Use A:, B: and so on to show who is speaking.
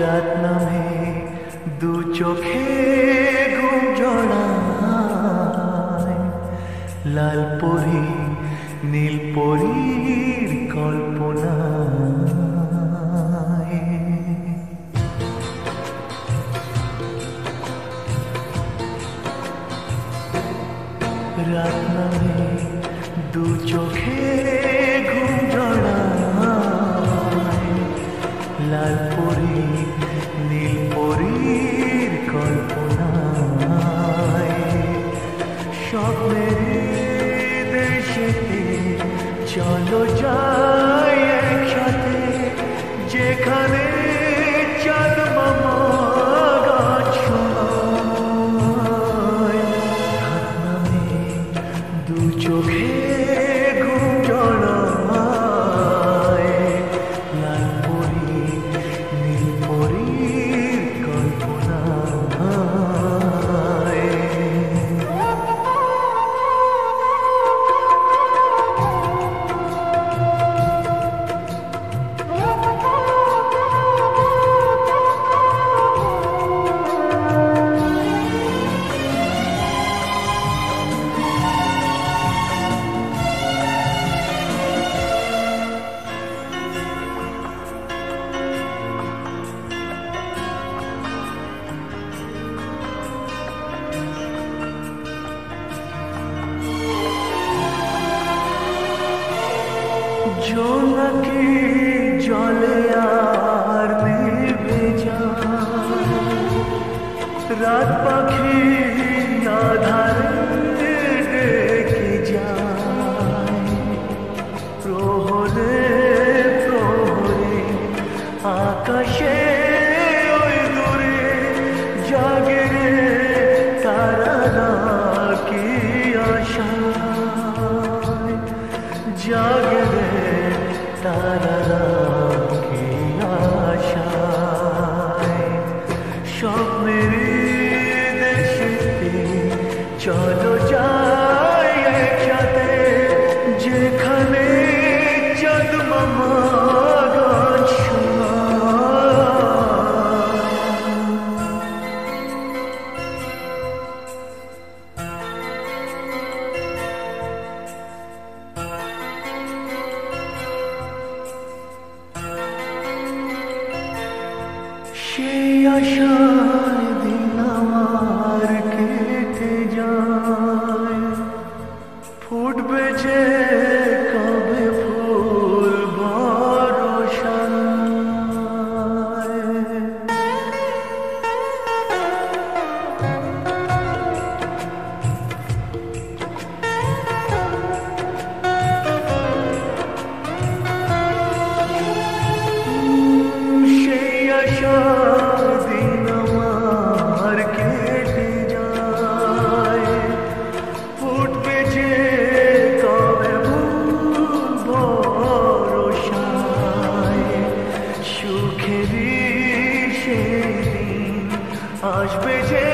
A: রাত নামে দু চোখে ঘুম জড়ায়। লাল পরি, নীল পরীর কল্পনা রাত নামে দু চোখে লাল পরি তো যাই একসাথে যেখানে চাঁদ মামা গাছ দু চোখে সোনাকি better সেই আশায় দিন আমার কেটে যায়। ফুটবে যে আসবে যে